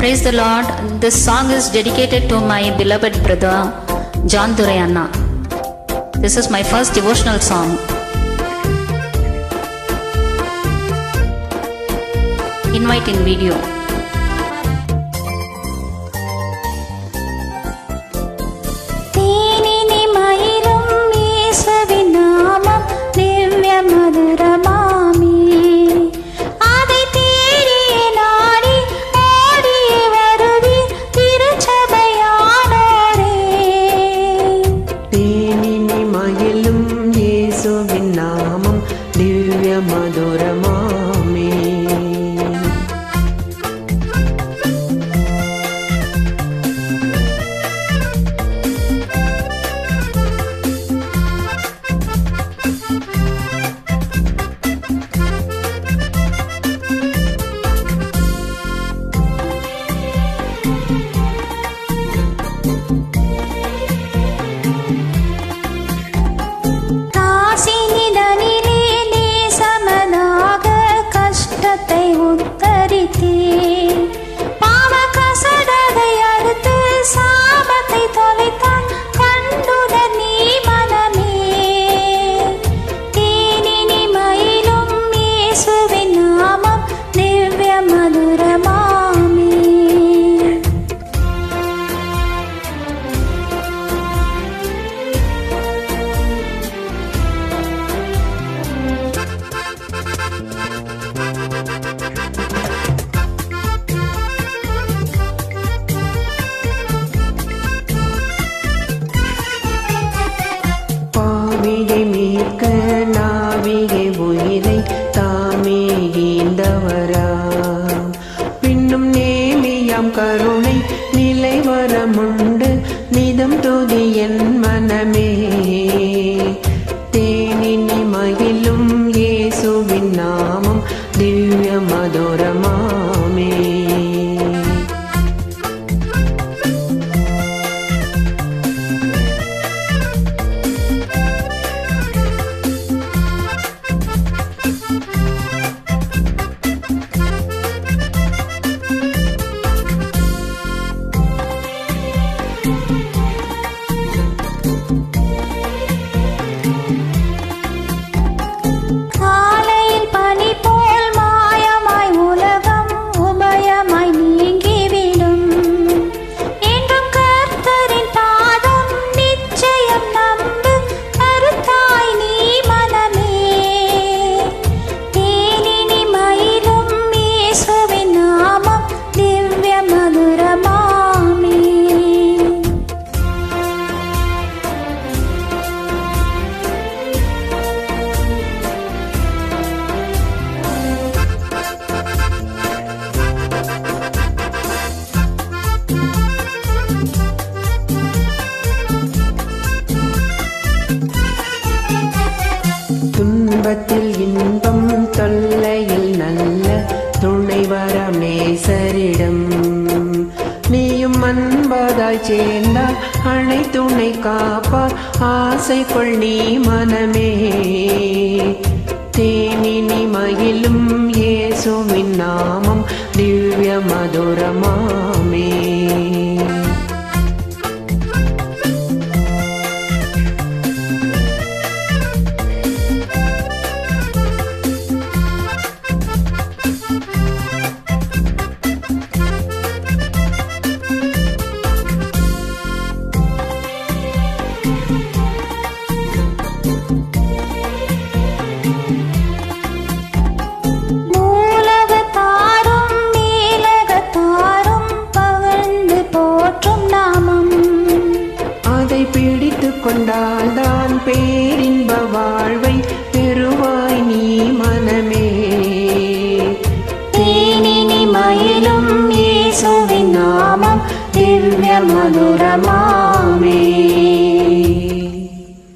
Praise the Lord. This song is dedicated to my beloved brother John Durayanna. This is my first devotional song. Invite in video. मधुरम உயிரை துன்பத்தில் இன்பம் தொல்லையில் நல்ல துணை வரமேசரிடம் நீயும் அன்பதாய் சேர்ந்தால் அணை துணை காப்பார். கொள் நீ மனமே. தேனினி மகிழும் இயேசுவின் நாமம் திவ்ய மதுரமா. మధురమామే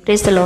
ప్రేస్తలో